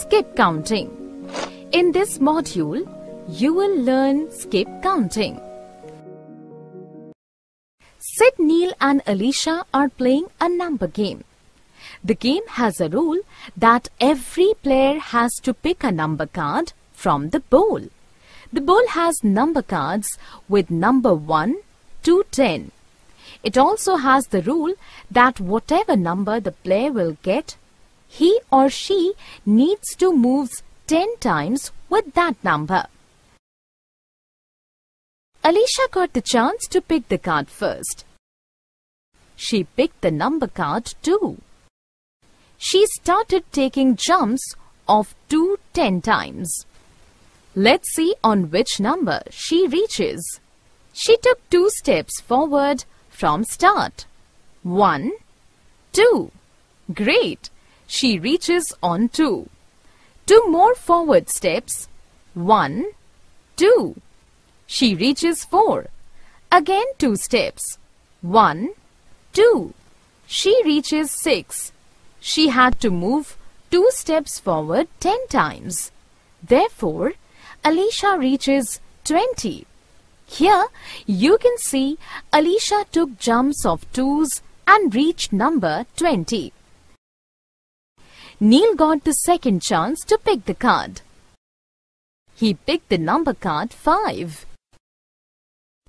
skip counting. In this module, you will learn skip counting. Sid, Neil and Alicia are playing a number game. The game has a rule that every player has to pick a number card from the bowl. The bowl has number cards with number 1 to 10. It also has the rule that whatever number the player will get, he or she needs to move 10 times with that number. Alicia got the chance to pick the card first. She picked the number card two. She started taking jumps of 2 10 times. Let's see on which number she reaches. She took two steps forward from start. One, two. Great! She reaches on two. Two more forward steps. One, two. She reaches four. Again two steps. One, two. She reaches six. She had to move two steps forward ten times. Therefore, Alicia reaches twenty. Here, you can see Alicia took jumps of twos and reached number 20. Neil got the second chance to pick the card. He picked the number card 5.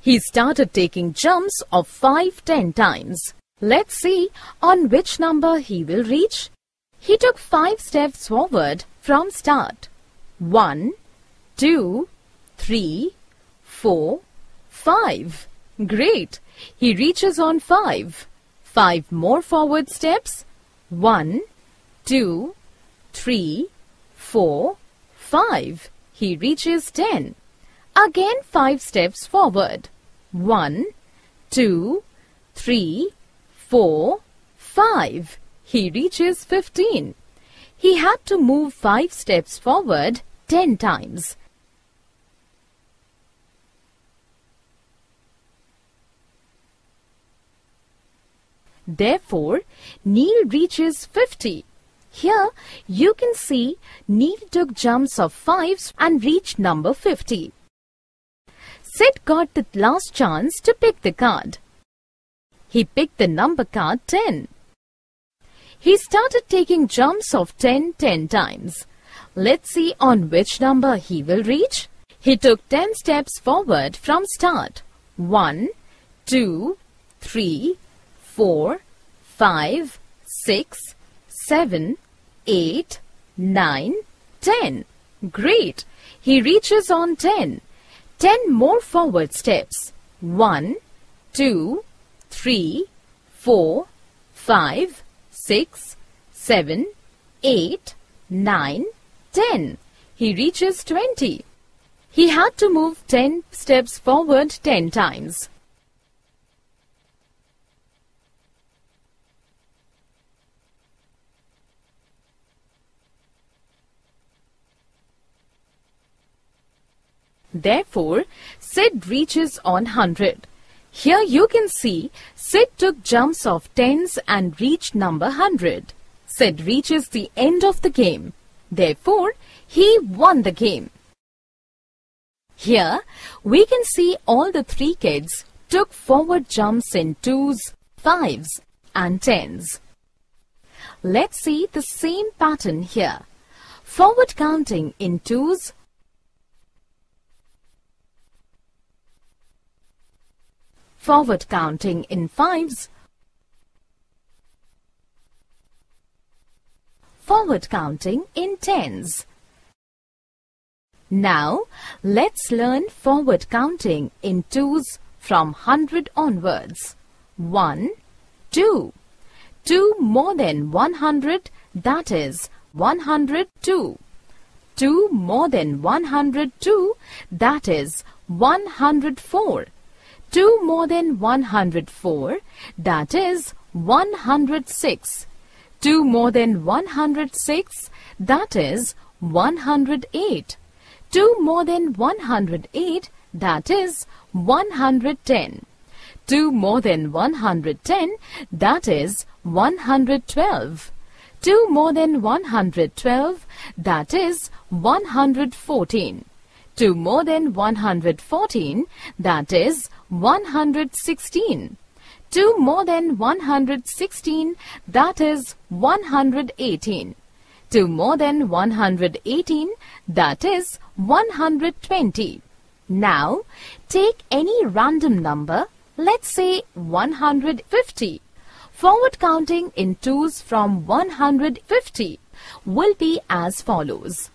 He started taking jumps of 5 10 times. Let's see on which number he will reach. He took 5 steps forward from start. 1, 2, 3, 4, 5. Great. He reaches on 5. 5 more forward steps. 1, 2, 3, 4, 5. He reaches 10. Again 5 steps forward. 1, 2, 3, 4, 5. He reaches 15. He had to move 5 steps forward 10 times. Therefore, Neil reaches 50. Here, you can see Neil took jumps of 5s and reached number 50. Sid got the last chance to pick the card. He picked the number card 10. He started taking jumps of 10 10 times. Let's see on which number he will reach. He took 10 steps forward from start. 1, 2, 3, 4, 5, 6, 7, 8, 9, 10. Great! He reaches on 10. 10 more forward steps. 1, 2, 3, 4, 5, 6, 7, 8, 9, 10. He reaches 20. He had to move 10 steps forward 10 times. Therefore, Sid reaches on 100. Here you can see Sid took jumps of tens and reached number 100. Sid reaches the end of the game. Therefore, he won the game. Here, we can see all the three kids took forward jumps in twos, fives and tens. Let's see the same pattern here. Forward counting in twos, forward counting in fives, forward counting in tens. Now, let's learn forward counting in twos from 100 onwards. 1, 2. 2 more than 100, that is 102. 2 more than 102, that is 104. 2 more than 104, that is 106. 2 more than 106, that is 108. 2 more than 108, that is 110. 2 more than 110, that is 112. 2 more than 112, that is 114. 2 more than 114, that is 116. two more than 116, that is 118. two more than 118, that is 120. Now, take any random number, let's say 150. Forward counting in twos from 150 will be as follows.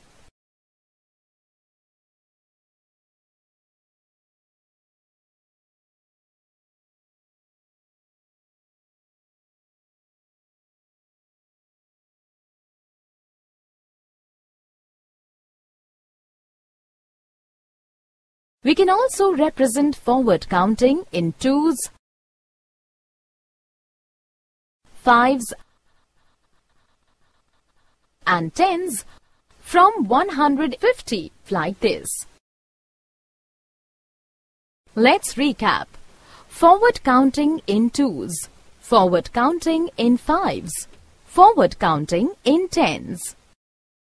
We can also represent forward counting in twos, fives and tens from 150 like this. Let's recap. Forward counting in twos, forward counting in fives, forward counting in tens.